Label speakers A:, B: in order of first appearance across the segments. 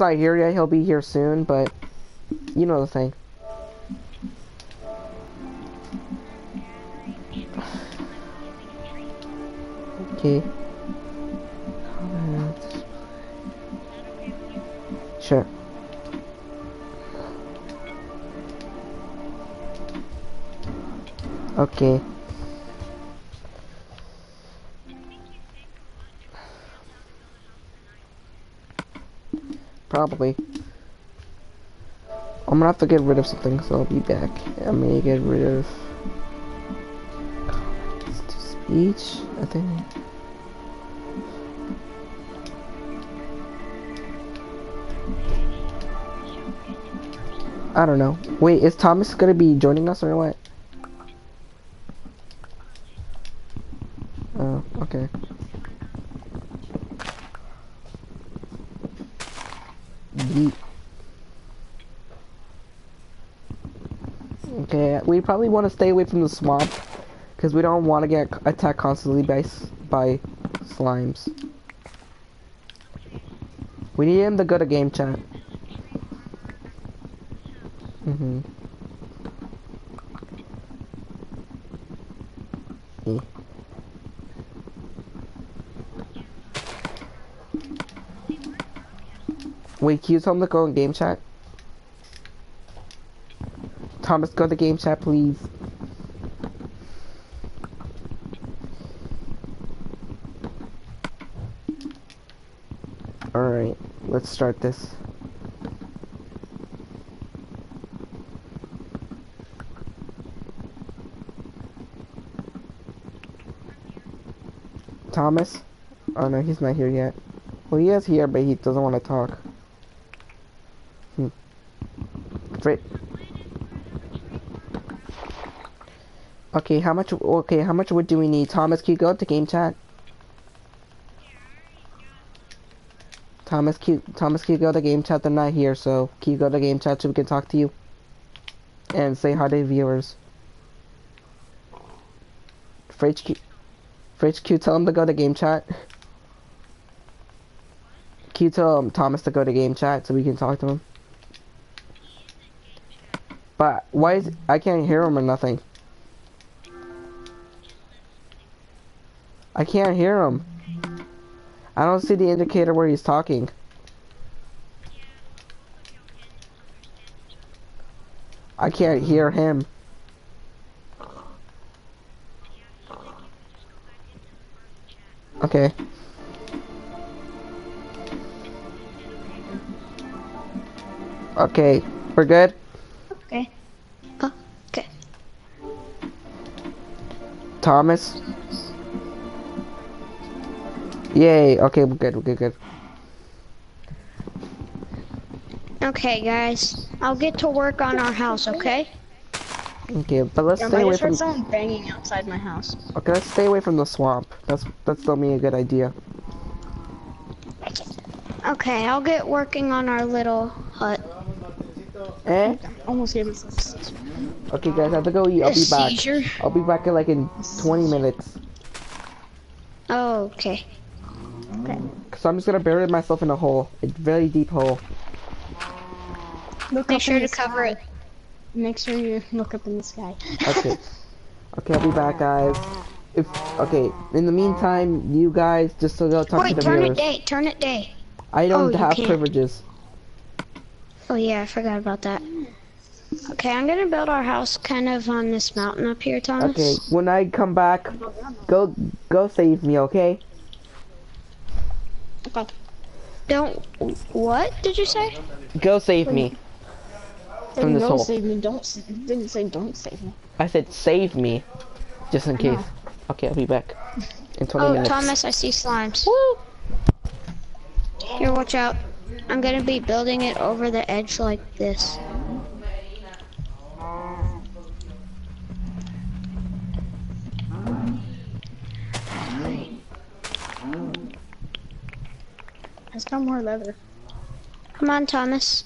A: Not here yet. He'll be here soon, but you know the thing. Okay. Sure. Okay. Probably. I'm gonna have to get rid of something, so I'll be back. I'm gonna get rid of comments to speech. I think. I don't know. Wait, is Thomas gonna be joining us or what? Oh, okay. Yeet. Okay, we probably want to stay away from the swamp because we don't want to get attacked constantly by by slimes. We need him to go to game chat. Mhm. Eh. Wait, can you tell him to go in game chat? Thomas, go to the game chat, please. Alright, let's start this. Thomas? Oh no, he's not here yet. Well, he is here, but he doesn't want to talk. Hmm. Fri- Okay, how much? Okay, how much wood do we need? Thomas, can you go to game chat? Thomas, can Thomas, can you go to game chat? They're not here, so can you go to game chat so we can talk to you and say hi to viewers? Fridge, Fridge, can you tell him to go to game chat? Can you tell um, Thomas to go to game chat so we can talk to him? But why is I can't hear him or nothing? I can't hear him. I don't see the indicator where he's talking. I can't hear him. Okay. Okay, we're good?
B: Okay. Oh, okay.
A: Thomas? Yay, okay, we're good, we're good, good.
B: Okay, guys. I'll get to work on our house, okay?
A: Okay, but let's
C: Yeah,
A: stay
C: I
A: away
C: just heard someone banging outside my house.
A: Okay, let's stay away from the swamp. That's that's still me a good idea.
B: Okay, I'll get working on our little hut.
A: Eh?
C: Almost gave myself a seizure.
A: Okay guys, I have to go eat. I'll
B: A
A: be back.
B: seizure?
A: I'll be back in like in 20 minutes.
B: Oh, okay.
A: Cause I'm just gonna bury myself in a hole. A very deep hole.
C: Look
B: Make sure to
C: the
B: cover it.
C: Make sure you look up in the sky.
A: Okay. okay, I'll be back guys. If okay, in the meantime, you guys just so they'll talk
B: Wait,
A: to the
B: turn it day. Turn it day.
A: I don't
B: Oh,
A: have
B: can't.
A: privileges.
B: Oh yeah, I forgot about that. Okay, I'm gonna build our house kind of on this mountain up here, Thomas.
A: Okay, when I come back, go go save me, okay?
C: Okay.
B: Don't. What did you say?
A: Go save me. From this
C: no,
A: hole.
C: save me. Don't. Didn't say don't save me.
A: I said save me, just in case.
C: know.
A: Okay, I'll be back in 20
B: Oh,
A: minutes.
B: Thomas, I see slimes. Here, watch out. I'm gonna be building it over the edge like this.
C: It's got more leather.
B: Come on, Thomas.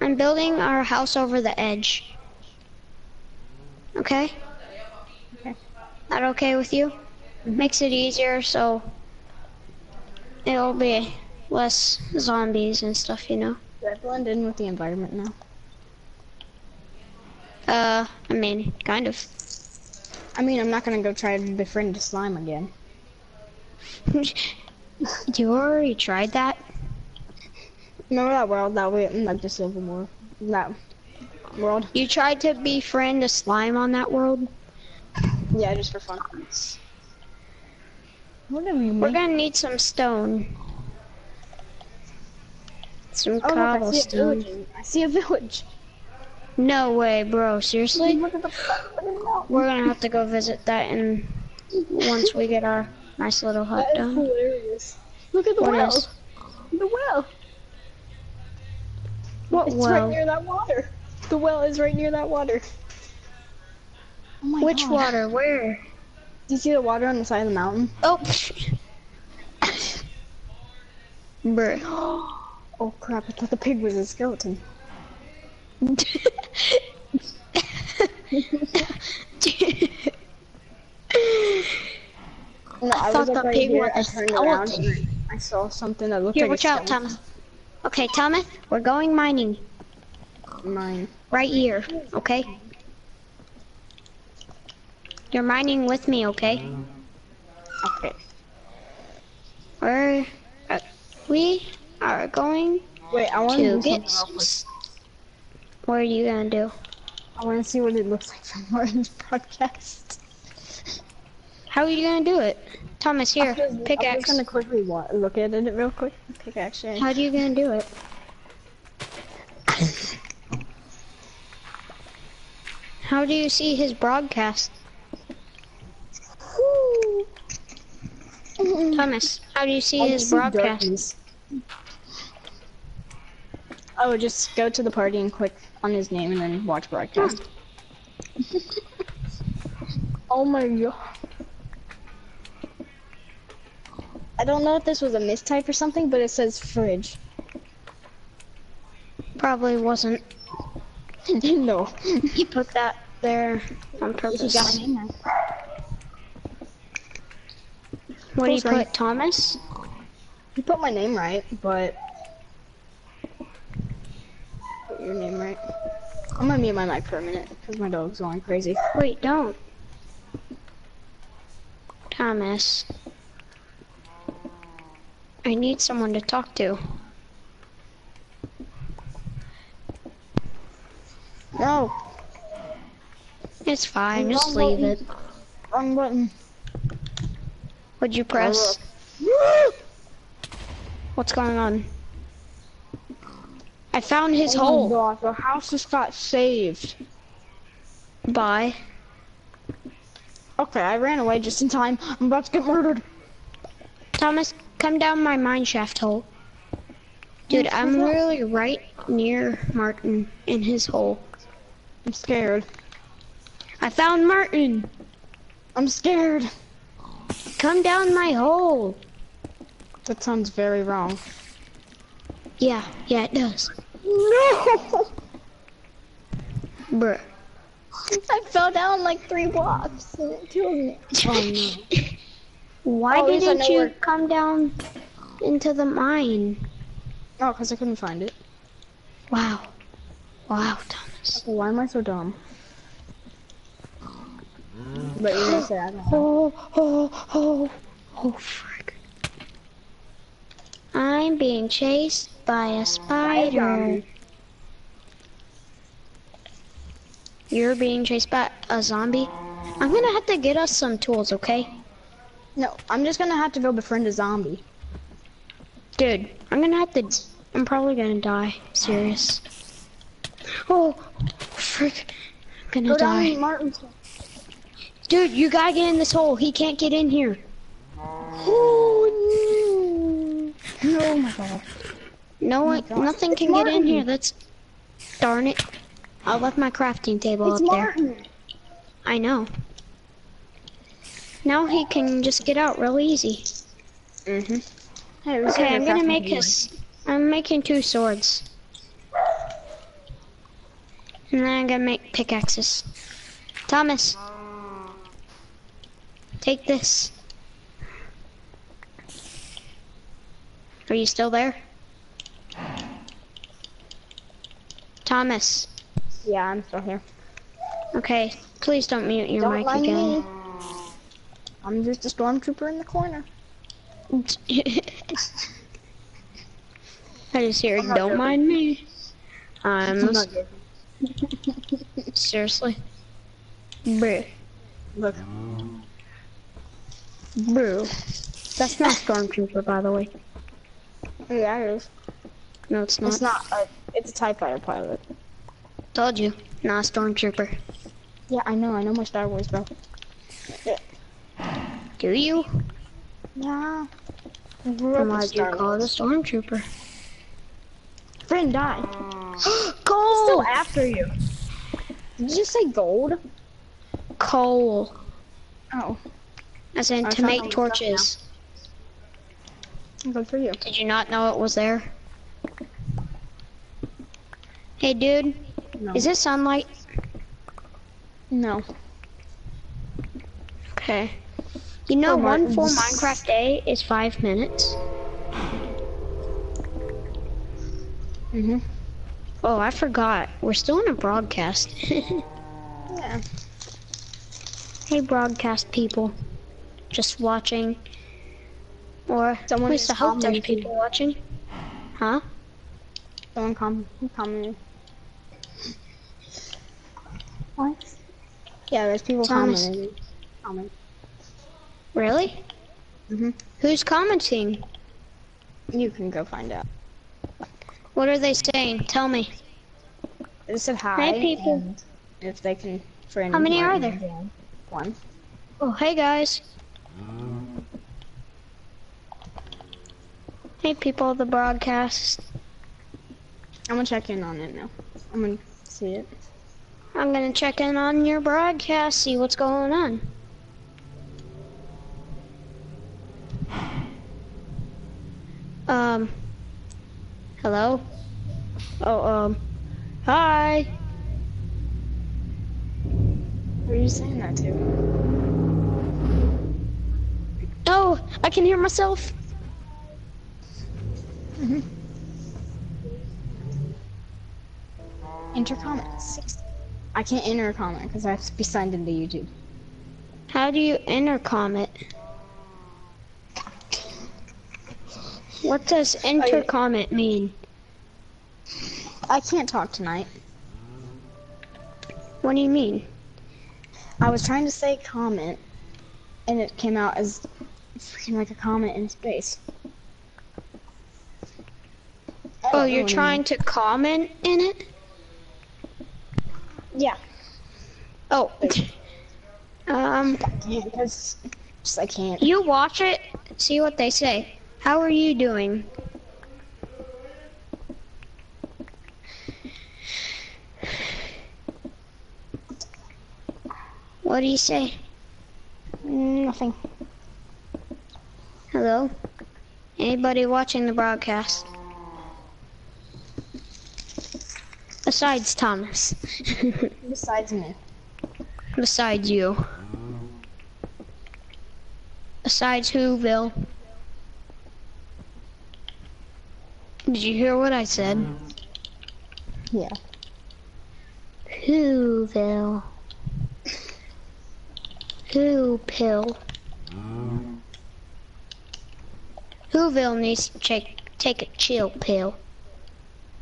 B: I'm building our house over the edge. Okay?
C: Okay.
B: That okay with you? Makes it easier so it'll be less zombies and stuff, you know.
C: Do I blend in with the environment now?
B: Uh, I mean, kind of.
C: I mean, I'm not gonna go try and befriend a slime again.
B: you already tried that?
C: Remember that world that we, like the Civil War? That world?
B: You tried to befriend a slime on that world?
C: Yeah, just for fun. What do we
B: We're
C: make?
B: gonna need some stone. Some
C: Oh, look, I see a
B: cobblestone.
C: village. I see a village.
B: No way, bro. Seriously?
C: Look at the, look at the mountain.
B: We're gonna have to go visit that and once we get our nice little hut
C: That is
B: done.
C: hilarious. Look at the
B: What
C: well.
B: is?
C: The well.
B: What
C: It's
B: well?
C: right near that water. The well is right near that water. Oh my
B: Which
C: God.
B: water? Where?
C: Do you see the water on the side of the mountain?
B: Oh. Bruh.
C: Oh crap, I thought the pig was a skeleton. No,
B: I
C: I,
B: thought
C: was up
B: the pig
C: here,
B: was
C: I
B: a
C: turned around
B: skeleton.
C: I saw something that looked
B: Here,
C: like
B: watch out. Thomas. Okay, Thomas, we're going mining
C: Mine.
B: right here, okay? You're mining with me, okay?
C: Okay.
B: We're, uh, we are going
C: Wait, I want to
B: to get What are you gonna do?
C: I want to see what it looks like from Martin's broadcast.
B: How are you gonna do it? Thomas, here,
C: I'm just- I'm
B: pickaxe.
C: just gonna quickly look at it real quick. Pickaxe.
B: How are you gonna do it? How do you see his broadcast? Thomas, how do you see
C: I
B: his
C: see
B: broadcast?
C: darkness. I would just go to the party and click on his name and then watch broadcast. oh my god. I don't know if this was a mistype or something, but it says fridge.
B: Probably wasn't.
C: no.
B: He put that there on
C: He
B: purpose.
C: got my name right.
B: What do you put, Thomas?
C: He put my name right, but put your name right. I'm gonna mute my mic for a minute because my dog's going crazy.
B: Wait, don't. Thomas. I need someone to talk to.
C: No,
B: It's fine, just leave
C: button.
B: it.
C: wrong button.
B: What'd you press? What's going on? I found his
C: Oh my
B: hole.
C: God, the house just got saved.
B: Bye.
C: Okay, I ran away just in time. I'm about to get murdered.
B: Thomas, come down my mineshaft hole. Dude, I'm really right near Martin in his hole.
C: I'm scared.
B: I found Martin.
C: I'm scared.
B: Come down my hole.
C: That sounds very wrong.
B: Yeah, yeah, it does.
C: No!
B: Bruh.
C: I fell down like three blocks and it killed me. Oh no.
B: Why
C: Oh, at least I
B: didn't you come down into the mine?
C: Oh, because I couldn't find it.
B: Wow. Wow, Thomas.
C: Okay, why am I so dumb? But you're gonna say I don't know.
B: Oh, oh, oh, oh, frick. I'm being chased by a spider. You're being chased by a zombie? I'm gonna have to get us some tools, okay?
C: No, I'm just gonna have to go befriend a zombie.
B: Dude, I'm gonna have to. I'm probably gonna die. Serious. Oh, frick. I'm gonna
C: Go down
B: die.
C: Martin's.
B: Dude, you gotta get in this hole. He can't get in here.
C: Oh no! No, my god.
B: No one, oh,
C: God.
B: nothing
C: It's
B: can get in here. That's. Darn it. I left my crafting table
C: It's
B: up there.
C: Martin.
B: I know. Now he can just get out real easy.
C: Mm-hmm. Hey,
B: Okay, I'm gonna make his. I'm making two swords. And then I'm gonna make pickaxes. Thomas. Take this. Are you still there? Thomas.
C: Yeah, I'm still here.
B: Okay, please don't mute your
C: Don't
B: mic again.
C: me. I'm just a stormtrooper in the corner.
B: I just hear, don't
C: joking.
B: mind me. I'm
C: I'm not
B: seriously. Bruh.
C: Look,
B: Bruh. That's not a Stormtrooper, by the way.
C: yeah, it is.
B: No, it's not.
C: It's not. A, it's a Tie Fighter pilot.
B: Told you, not a Stormtrooper.
C: Yeah, I know. I know my Star Wars, bro.
B: Do you?
C: Yeah. I grew
B: Then
C: up with
B: do you
C: Star
B: call it a
C: Wars.
B: Stormtrooper?
C: Friend died.
B: Gold!
C: Still after you. Did you say gold?
B: Coal.
C: Oh,
B: As in
C: I
B: to make
C: all the stuff
B: torches.
C: good for you.
B: Did you not know it was there? Hey dude,
C: No.
B: is it sunlight?
C: No.
B: Okay. You know
C: Oh,
B: one full Minecraft day is five minutes?
C: Mhm.
B: Oh, I forgot. We're still in a broadcast.
C: Yeah.
B: hey broadcast people. Just watching. Or
C: Someone
B: at least I
C: is
B: hope there's people watching. Huh?
C: Someone com commented. What? Yeah, there's people
B: Thomas.
C: commenting. Comment.
B: Really?
C: Mhm.
B: Who's commenting?
C: You can go find out.
B: What are they saying? Tell me.
C: They said hi.
B: Hi, people.
C: If they can friend.
B: How many are there?
C: Dan. One.
B: Oh, hey guys. Hey people of the broadcast.
C: I'm gonna check in on it now. I'm gonna see it.
B: I'm gonna check in on your broadcast, see what's going on. Um, hello? Oh, um, hi.
C: Who are you saying that to?
B: Oh, I can hear myself.
C: Enter comment. I can't enter a comment because I have to be signed into YouTube.
B: How do you intercom it? What does intercom it mean?
C: I can't talk tonight.
B: What do you mean?
C: I was trying to say comment, and it came out as freaking like a comment in space.
B: Oh, you're trying to comment in it?
C: Yeah.
B: Oh. Um,
C: I can't because just I can't.
B: you watch it, see what they say. How are you doing? What do you say?
C: Nothing.
B: Hello? Anybody watching the broadcast? Besides Thomas.
C: Besides me.
B: Besides you. Besides Whoville. Did you hear what I said?
C: Yeah.
B: Whoville. Who pill? Whoville needs to take take a chill pill.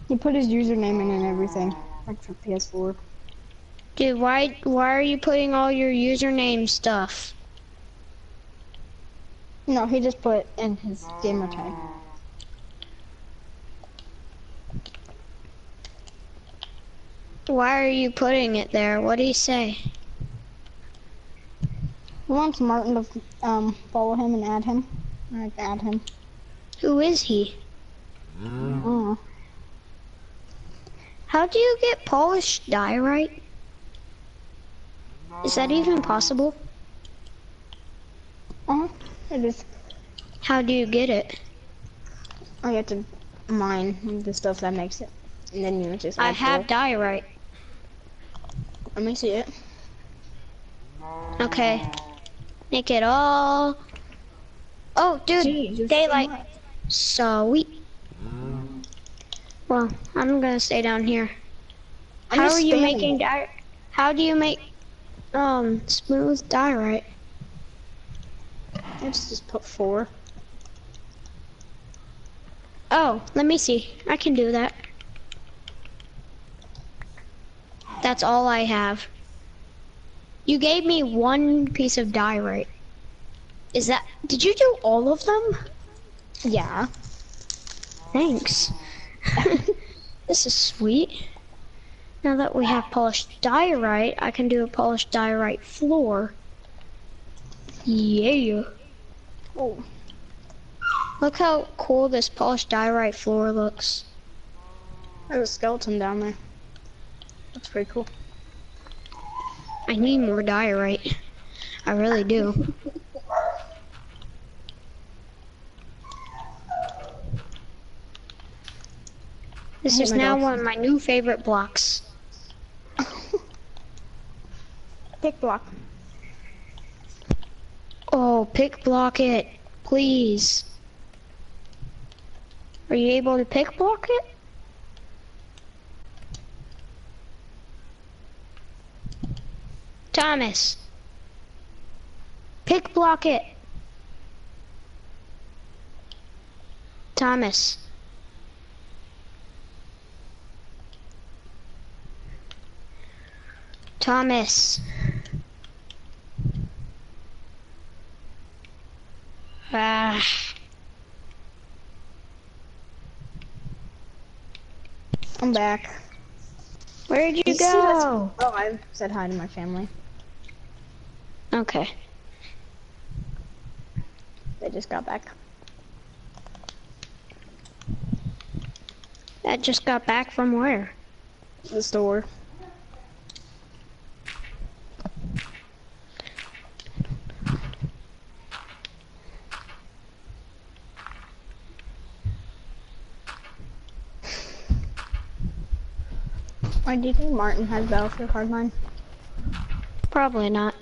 C: He put his username in and everything, like for PS4.
B: Dude, why why are you putting all your username stuff?
C: No, he just put in his gamer tag.
B: Why are you putting it there? What do you say?
C: He wants Martin to um follow him and add him. I add him.
B: Who is he?
C: Oh.
B: How do you get polished diorite? Is that even possible?
C: Uh-huh. It is.
B: How do you get it?
C: I have to mine the stuff that makes it, and then you just.
B: I
C: add
B: have
C: to it.
B: diorite.
C: Let me see it.
B: Okay. Make it all. Oh, dude,
C: Jeez, you're so
B: daylight. Sweet. Well, I'm gonna stay down here.
C: I'm
B: How are you making di- How do you make um smooth diorite?
C: Let's just put four.
B: Oh, let me see. I can do that. That's all I have. You gave me one piece of diorite. Is that? Did you do all of them?
C: Yeah.
B: Thanks. this is sweet. Now that we have polished diorite, I can do a polished diorite floor. Yeah.
C: Oh.
B: Look how cool this polished diorite floor looks.
C: There's a skeleton down there. That's pretty cool.
B: I need more diorite. I really do. This
C: hate
B: is now one of my new favorite blocks.
C: Pick block.
B: Oh, pick block it, please. Are you able to pick block it? Thomas. Pick block it. Thomas. Thomas. Ah.
C: I'm back.
B: Where'd you
C: You
B: go?
C: Oh, I said hi to my family.
B: Okay.
C: They just got back.
B: That just got back from where?
C: The store. Why do you think Martin has Battlefield Hardline?
B: Probably not.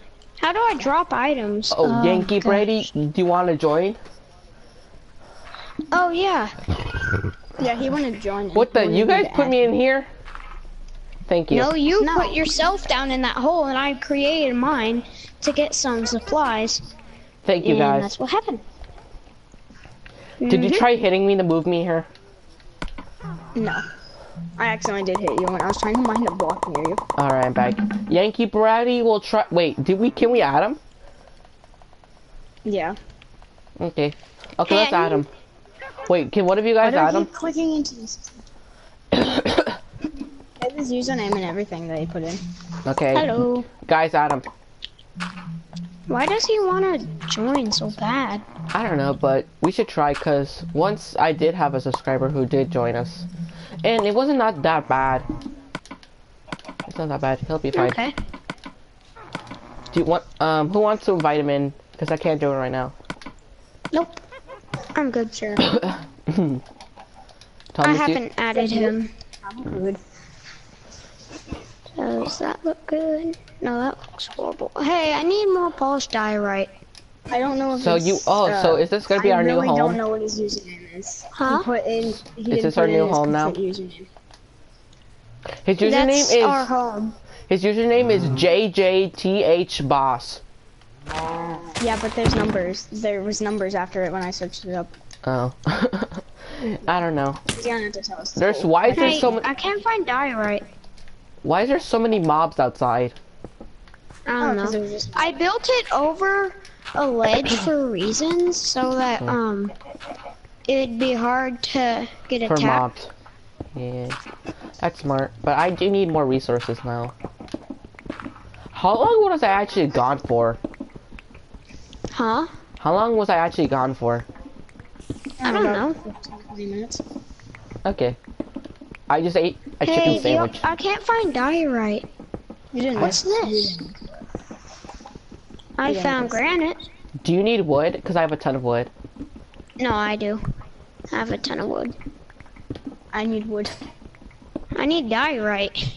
B: How do I drop items?
D: Oh, Yankee
B: gosh.
D: Brady, do you want to join?
B: Oh yeah.
C: Yeah, he wanted to join.
D: What the? You guys put me in here? Thank you.
B: No, you
C: No.
B: put yourself down in that hole, and I created mine to get some supplies.
D: Thank you
B: and
D: guys.
B: that's what happened.
D: Did you
B: Mhm.
D: try hitting me to move me here?
C: No. I accidentally did hit you when I was trying to mine a block near you.
D: Alright, I'm back. Yankee Brady will try. Wait, did we? Can we add him?
C: Yeah.
D: Okay. Okay, let's add him. Wait, can one of you
C: Why
D: guys
C: do I
D: add him?
C: clicking into this? I have his username and everything that he put in.
D: okay.
B: Hello.
D: Guys, add him.
B: Why does he want to join so bad?
D: I don't know, but we should try because once I did have a subscriber who did join us, and it wasn't not that bad. It's not that bad. He'll be fine.
B: Okay.
D: Do you want? Um, who wants to vitamin? Because I can't do it right now.
B: Nope. I'm good, sir.
D: Thomas,
B: I haven't added him.
C: I'm Good.
B: Does that look good? No, that looks horrible. Hey, I need more polished diorite.
C: I don't know if
D: So
C: it's,
D: you- oh,
C: uh,
D: so is this gonna be
C: I
D: our new
C: really
D: home?
C: don't know what his username is.
B: Huh?
C: He put in. He didn't
D: this our new
C: his
D: home now?
C: Username.
D: His username
B: That's
D: is
B: our home.
D: his username is JJTH Boss.
C: Yeah, but there's numbers. There was numbers after it when I searched it up.
D: Oh, I don't know.
C: You don't have to tell us.
D: There's why is there so many?
B: I can't find diorite.
D: Why is there so many mobs outside?
B: I
C: Oh,
B: don't
C: 'cause
B: know.
C: it.
B: I built it over a ledge for reasons so that um it'd be hard to get
D: For
B: attacked.
D: mobs. Yeah, that's smart. But I do need more resources now. How long was I actually gone for?
B: Huh?
D: How long was I actually gone for?
B: I don't know.
C: 15, 20 minutes.
D: Okay. I just ate a
B: Hey,
D: chicken
B: yo,
D: sandwich.
B: I can't find diorite.
C: You didn't.
B: What's this? I
C: Yeah,
B: found granite.
D: Do you need wood? Because I have a ton of wood.
B: No, I do. I have a ton of wood.
C: I need wood.
B: I need diorite.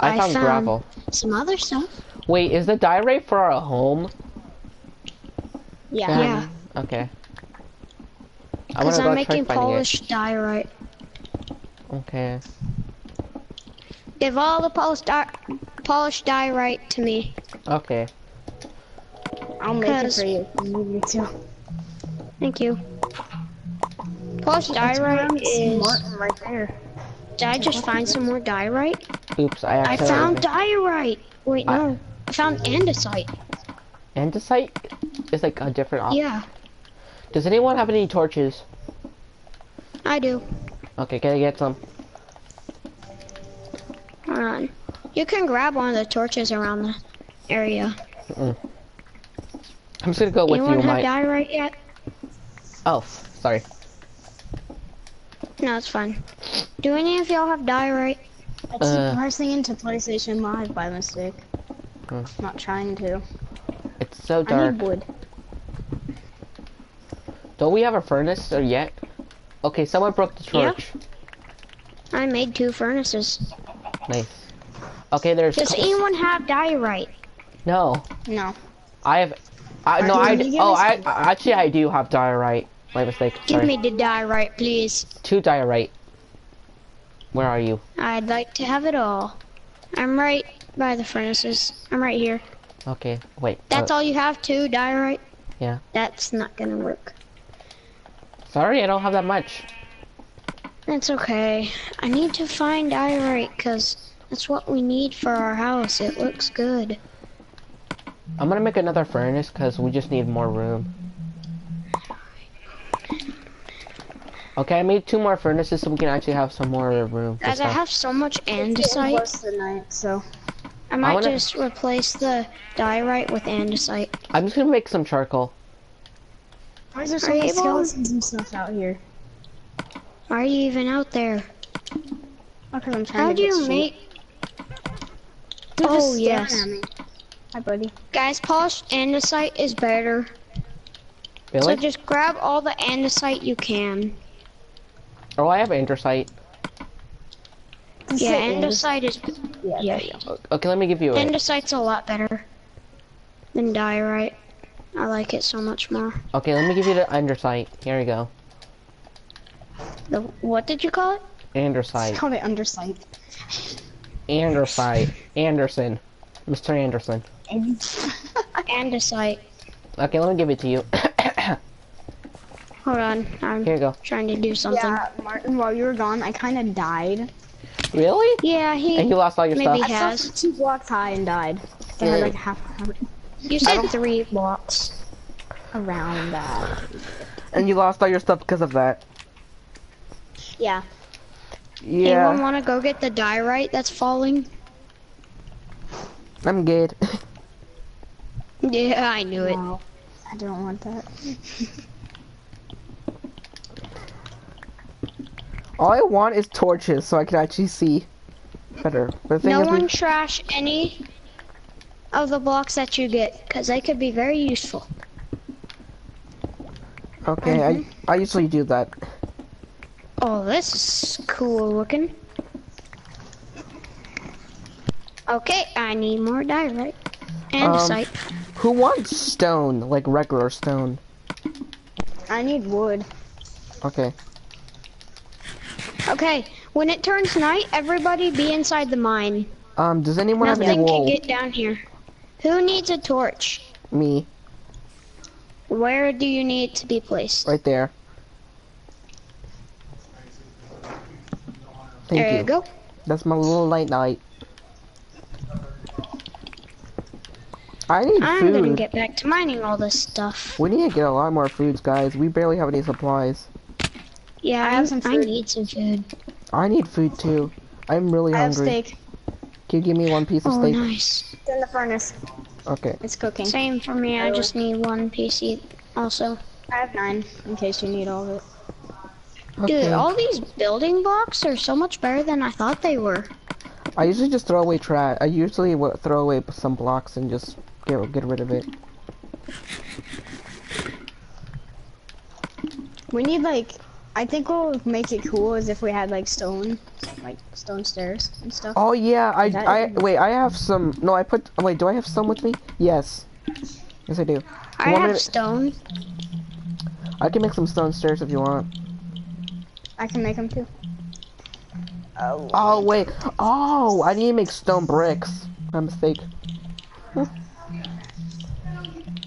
D: I,
B: I
D: found,
B: found-
D: gravel.
B: Some other stuff.
D: Wait, is the diorite for our home?
C: Yeah.
B: Um, yeah.
D: Okay.
A: I
B: Because
A: wanna
B: I'm making
A: finding
B: polished diorite.
A: Okay.
B: Give all the polished di polished diorite to me.
A: Okay.
C: I'll make it for you. if You need me to.
B: Thank you.
C: Plus,
B: diorite is.
C: Martin right there.
B: Did I just find some more diorite?
A: Oops, I
B: I found diorite. Wait,
A: I-
B: no. I found andesite.
A: Andesite is like a different. Op-
B: Yeah,
A: Does anyone have any torches?
B: I do.
A: Okay, can I get some?
B: Hold on. You can grab one of the torches around the area. Mm.
A: I'm just gonna go with
B: Anyone
A: you,
B: have
A: Mike.
B: diorite yet?
A: Oh, sorry.
B: No, it's fine. Do any of y'all have diorite?
C: I keep
A: Uh.
C: pressing into PlayStation Live by mistake.
A: Hmm.
C: Not trying to.
A: It's so dark.
C: I need wood.
A: Don't we have a furnace or yet? Okay, someone broke the torch.
B: I made two furnaces.
A: Nice. Okay, there's
B: Does anyone have diorite?
A: no.
C: No.
A: I have. I no. I
C: can you give
A: oh I I- actually I do have diorite. My mistake.
B: Give
A: Sorry.
B: me the diorite, please.
A: Two diorite. Where are you?
B: I'd like to have it all. I'm right by the furnaces. I'm right here.
A: Okay, wait.
B: That's
A: uh,
B: all you have, two diorite?
A: Yeah.
B: That's not gonna work.
A: Sorry, I don't have that much.
B: That's okay. I need to find diorite because that's what we need for our house. It looks good.
A: I'm gonna make another furnace because we just need more room. Okay, I made two more furnaces so we can actually have some more room. for
B: Guys, I have so much
C: It's getting
B: andesite.
C: close to night, so
B: I might
A: wanna-
B: just replace the diorite with andesite.
A: I'm just gonna make some charcoal.
C: why is there so
B: Are you
C: many
B: able-
C: skeletons and stuff out here?
B: Why are you even out there?
C: Because I'm trying
B: How
C: to
B: do
C: get
B: you
C: sheep.
B: make...
C: They're
B: Oh,
C: staring
B: yes.
C: At me. Hi, buddy.
B: Guys, polished andesite is better.
A: Really?
B: So just grab all the andesite you can.
A: oh, I have andesite.
B: Yeah,
C: say
B: andesite is...
C: Yeah.
B: Yeah,
C: there you go.
A: O- Okay, let me give you it.
B: andesite's a lot better than diorite. I like it so much more.
A: Okay, let me give you the andesite. Here we go.
B: The What did you call it?
A: Andesite.
C: Call it undersight.
A: Andesite. Anderson. Mr. Anderson.
B: Andesite.
A: Okay, let me give it to you.
B: Hold on, I'm
A: Here you go.
B: trying to do something.
C: yeah, Martin, while you were gone, I kind of died.
A: Really?
B: Yeah, he.
A: And you lost all your
B: Maybe
A: stuff?
B: He has.
C: fell two blocks high and died. I had
A: Yeah.
C: like half
B: You said three blocks.
C: around that.
A: And you lost all your stuff because of that.
C: Yeah.
A: Yeah.
B: Anyone want to go get the diorite that's falling?
A: I'm good.
B: Yeah, I knew it.
C: No, I don't want that.
A: all I want is torches so I can actually see better. But the thing
B: No
A: is, we-
B: one trash any of the blocks that you get, because they could be very useful.
A: okay, I I usually do that.
B: Oh, this is cool looking. Okay, I need more diorite.
A: And um,
B: Andesite.
A: Who wants stone, like regular stone?
C: I need wood.
A: Okay.
B: okay, when it turns night, everybody be inside the mine.
A: Um, does anyone have any
B: Nothing can get down here. Who needs a torch?
A: Me,
B: Where do you need to be placed?
A: right there. Thank
B: there
A: you.
B: you go.
A: That's my little light night. I need
B: I'm
A: food.
B: gonna get back to mining all this stuff.
A: We need to get a lot more foods, guys. We barely have any supplies.
B: Yeah,
C: I
B: I,
C: have some food.
B: I need some food.
A: I need food too. I'm really
C: I have
A: hungry.
C: steak.
A: Can you give me one piece of
B: Oh,
A: steak?
B: nice.
C: It's in the furnace.
A: Okay.
C: It's cooking.
B: Same for me. I just need one PC also.
C: I have nine, in case you need all of it.
A: Okay.
B: Dude, all these building blocks are so much better than I thought they were.
A: I usually just throw away trash. I usually w- throw away some blocks and just get get rid of it.
C: We need like, I think what would make it cool is if we had like stone, like stone stairs and stuff.
A: Oh yeah, I
C: That-
A: I wait. I have some. No, I put. Wait, do I have some with me? Yes. Yes, I do.
B: I have
A: to-
B: stone.
A: I can make some stone stairs if you want.
C: I can make them too. Oh.
A: Oh wait. Oh, I need to make stone bricks. My mistake.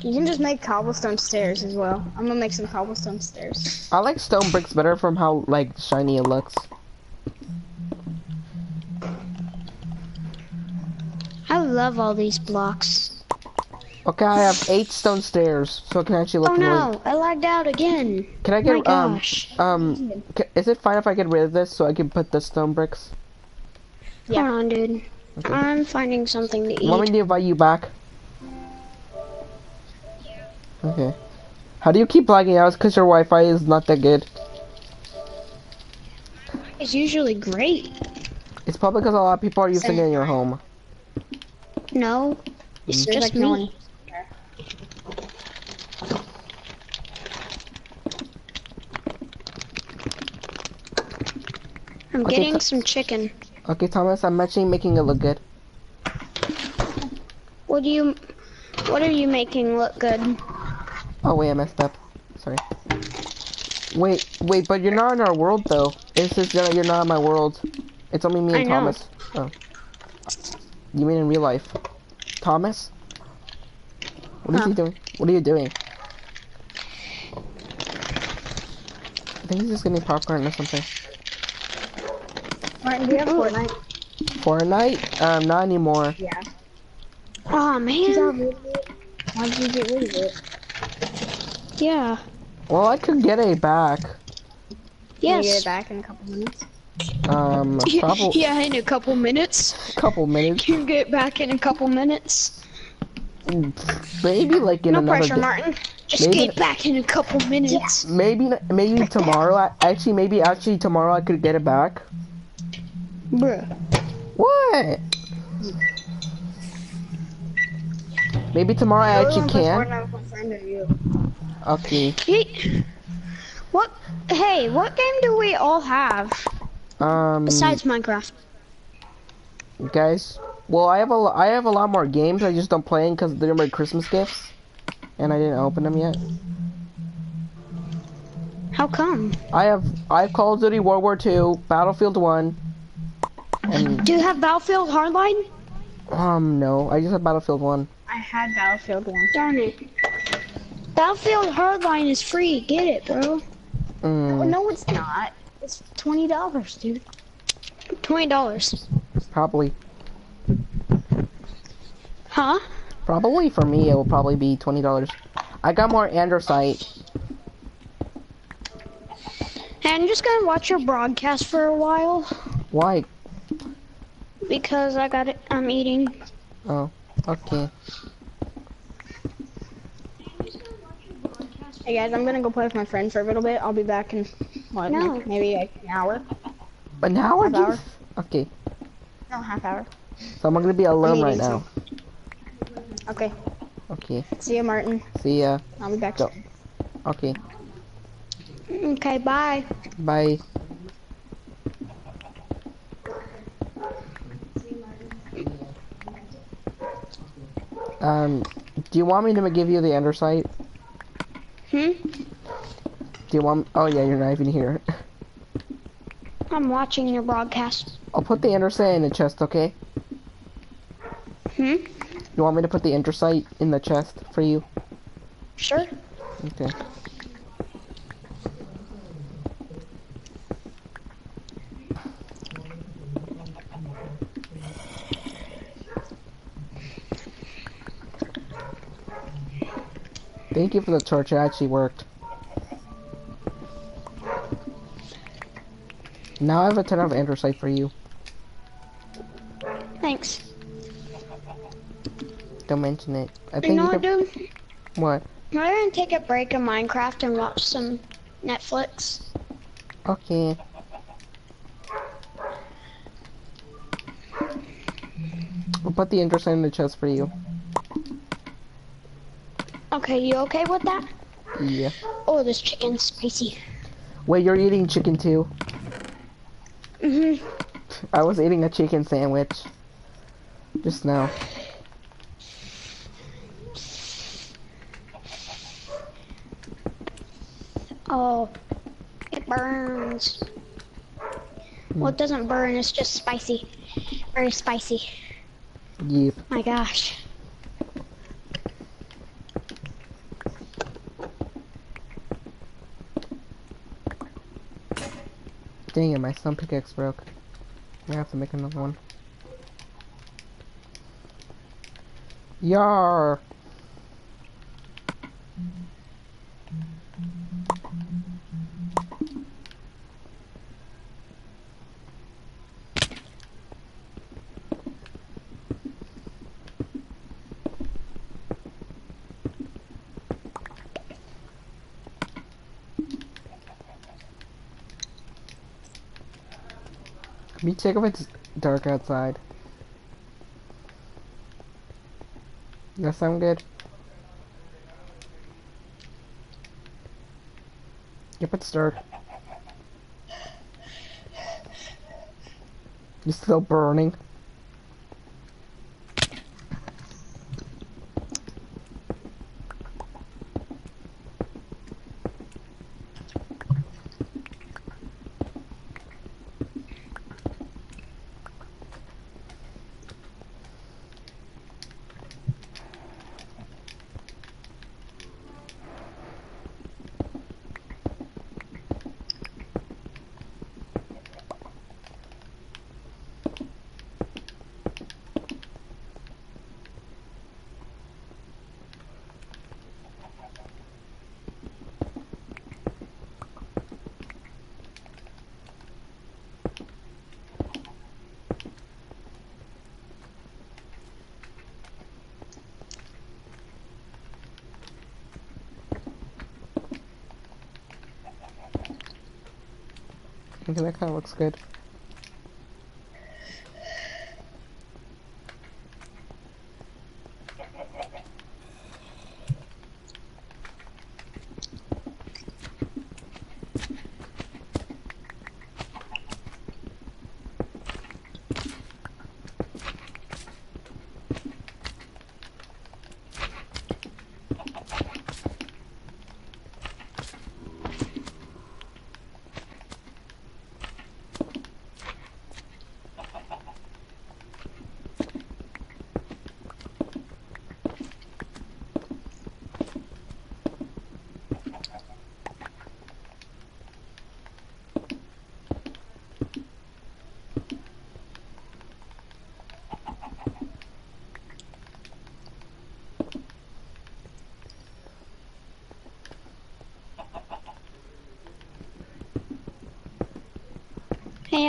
C: You can just make cobblestone stairs as well. I'm gonna make some cobblestone stairs.
A: I like stone bricks better from how like shiny it looks.
B: I love all these blocks.
A: Okay, I have eight stone stairs, so I can actually look.
B: Oh
A: really-
B: no, I lagged out again.
A: Can I
B: my
A: get um
B: gosh.
A: um? ca- Is it fine if I get rid of this so I can put the stone bricks?
C: Yeah.
B: Hold on, dude.
A: Okay.
B: I'm finding something to eat.
A: Want me to invite you back? Okay. How do you keep lagging out? Because your Wi-Fi is not that good.
B: It's usually great.
A: It's probably because a lot of people are using it in your home.
B: No, it's
C: There's
B: just
C: like
B: me.
C: one-
B: I'm
A: Okay,
B: getting some chicken.
A: Okay, Thomas, I'm actually making it look good.
B: What do you? What are you making look good?
A: Oh wait, I messed up. Sorry. Wait, wait, but you're not in our world though. It says that you're not in my world. It's only me
B: I
A: and
B: know.
A: Thomas. Oh. You mean in real life? Thomas? What is
C: Huh.
A: he doing? What are you doing? I think he's just getting popcorn or something.
C: Martin, do you have Fortnite?
A: Fortnite? Um, not anymore.
C: Yeah.
B: Oh man,
C: Why did you get rid of it?
B: Yeah,
A: Well, I could get it back.
C: Can you get
B: yes.
C: it back in a couple minutes?
A: Um, probably
B: yeah, in a couple minutes.
A: couple minutes.
B: You get back in a couple minutes.
A: Maybe like in
B: No
A: another
B: No
A: pressure.
B: Martin. Just
A: Maybe-
B: get back in a couple minutes.
A: Maybe maybe tomorrow. I- Actually, maybe actually tomorrow I could get it back.
B: Bruh.
A: What? Maybe tomorrow I actually can.
C: Fortnite with my friend or you?
A: Okay.
B: Ye- What? Hey, what game do we all have
A: Um,
B: besides Minecraft?
A: guys. Well, I have a lo- I have a lot more games. I just don't play them because they're my Christmas gifts, and I didn't open them yet.
B: How come?
A: I have I have Call of Duty World War II, Battlefield One, and
B: Do you have Battlefield Hardline?
A: um no, I just have Battlefield One.
C: I had Battlefield 1.
B: Darn it. Battlefield Hardline is free. Get it, bro.
A: Mm,
C: no, it's not. It's $20, dude.
B: Twenty dollars.
A: probably
B: Huh?
A: probably for me it will probably be twenty dollars. I got more andesite.
B: Hey, I'm just gonna watch your broadcast for a while
A: Why?
B: because I got it. I'm eating.
A: Oh, okay.
C: Hey guys, I'm gonna go play with my friend for a little bit. I'll be back in, what,
B: No.
C: maybe like an hour?
A: But now I
C: Half hour.
A: okay.
C: No, half hour.
A: So I'm gonna be alone right
C: eating
A: now.
C: Okay,
A: Okay.
C: see you, Martin.
A: See ya.
C: I'll be back
A: Go.
C: soon.
A: Okay.
B: Okay, bye.
A: Bye. Um, do you want me to give you the andesite?
B: Hmm?
A: Do you want? Oh yeah, you're not even here.
B: I'm watching your broadcast.
A: I'll put the andesite in the chest, okay?
B: Hmm?
A: You want me to put the andesite in the chest for you?
B: Sure.
A: Okay. Thank you for the torch, it actually worked. Now I have a ton of andesite for you.
B: Thanks.
A: Don't mention it. I
B: You
A: think
B: know
A: you
B: what,
A: can...
B: dude?
A: What?
B: I'm gonna take a break in Minecraft and watch some Netflix.
A: Okay. I'll put the andesite in the chest for you.
B: Okay, you okay with that?
A: Yeah.
B: Oh, this chicken's spicy.
A: Wait, you're eating chicken too?
B: Mm-hmm.
A: I was eating a chicken sandwich. Just now.
B: Oh, it burns. Well, it doesn't burn, it's just spicy. Very spicy.
A: Yep.
B: My gosh.
A: Dang my stone pickaxe broke. I have to make another one. Yar. Can we check if it's dark outside? That sound good? Yep, it's dark. You're still burning? Okay, that kind of looks good.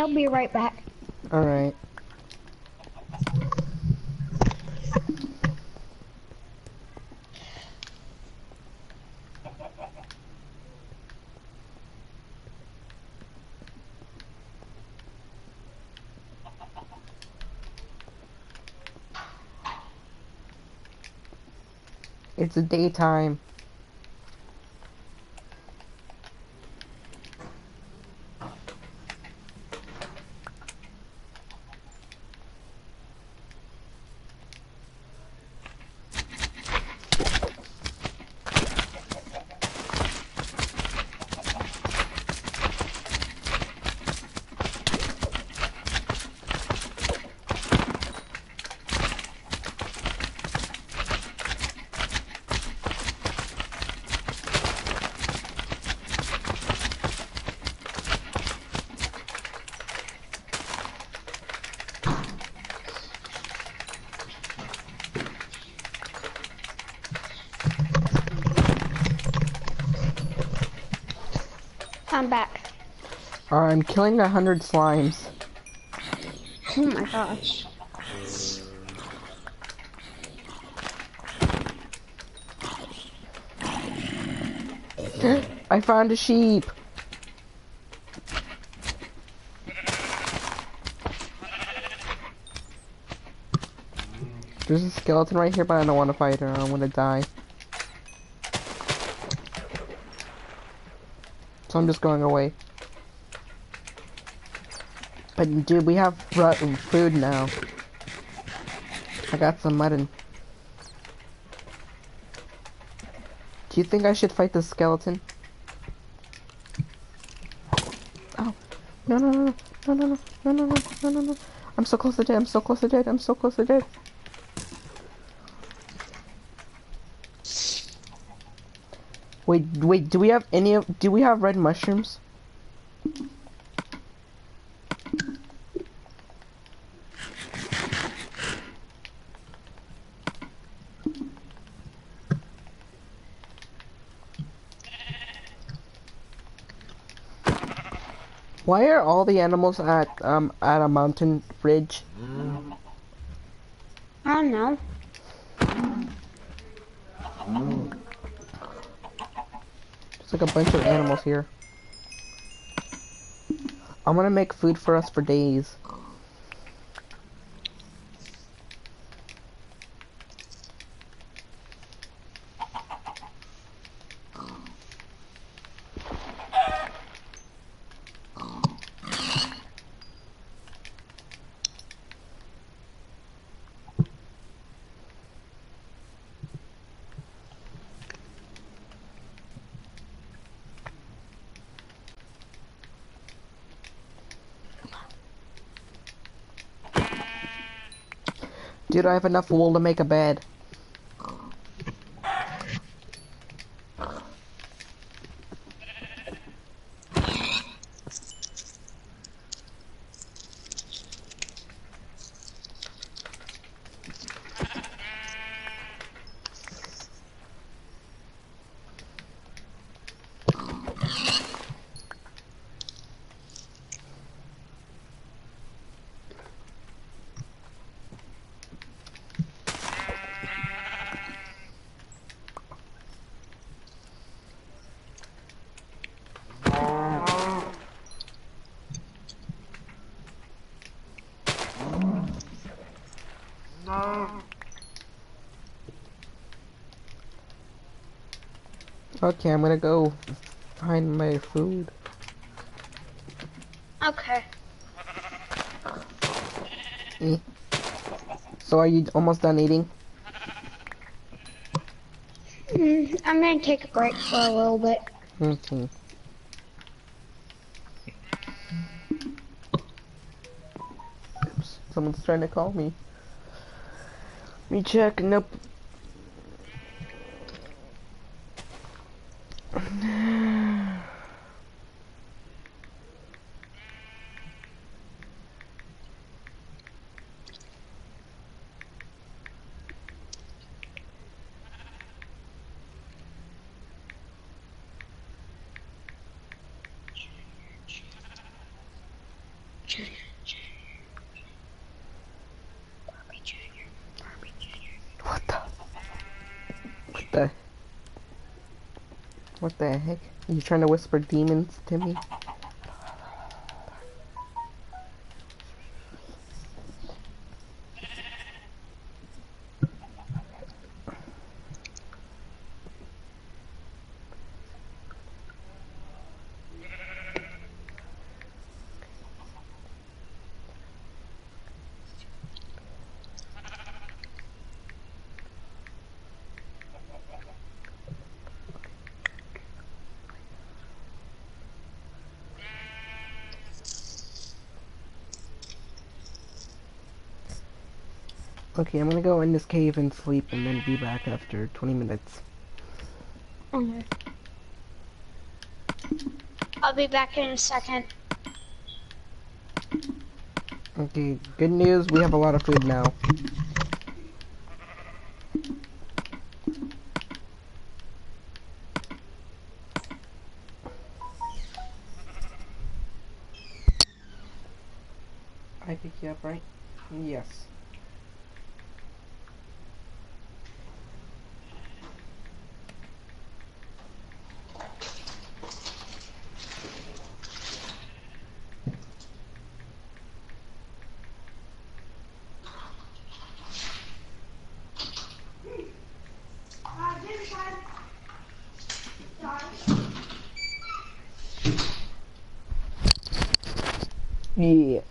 B: I'll be right back.
A: Alright. It's daytime.
B: I'm back.
A: I'm killing a hundred slimes.
B: Oh my gosh.
A: I found a sheep. There's a skeleton right here, but I don't want to fight her. I'm gonna die. So I'm just going away. But dude, we have food now. I got some mutton. Do you think I should fight the skeleton? Oh. No, no, no, no, no, no, no, no, no, no, no, no. I'm so close to dead. I'm so close to dead. I'm so close to dead. Wait, wait. Do we have any? of- Do we have red mushrooms? Why are all the animals at um at a mountain ridge?
B: I don't know.
A: There's like a bunch of animals here. I'm gonna make food for us for days. Dude, I have enough wool to make a bed. Okay, I'm gonna go find my food.
B: Okay.
A: So are you almost done eating?
B: Mm, I'm gonna take a break for a little bit.
A: Okay. Oops, someone's trying to call me. Me check. Nope. What the? What the? What the heck? You trying to whisper demons to me? Okay, I'm gonna go in this cave and sleep and then be back after 20 minutes.
B: Okay. I'll be back in a second.
A: Okay, good news, we have a lot of food now.
D: e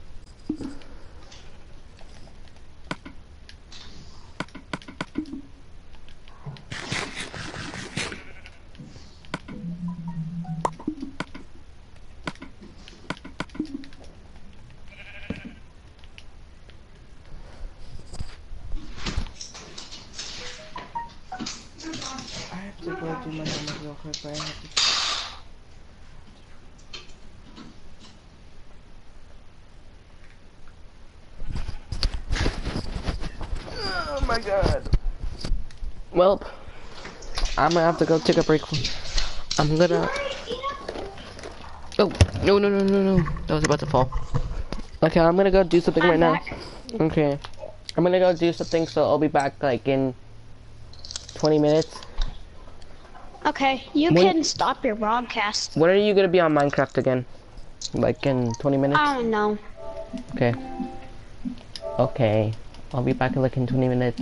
D: my god. Well, I'm gonna have to go take a break. I'm gonna. Oh, no, no, no, no, no. That was about to fall. Okay, I'm gonna go do something right now. Okay. I'm gonna go do something, so I'll be back like in 20 minutes.
B: Okay, you
D: When-
B: can stop your broadcast.
D: When are you gonna be on Minecraft again? Like in 20 minutes?
B: I don't know.
D: Okay. Okay. I'll be back in like in 20 minutes.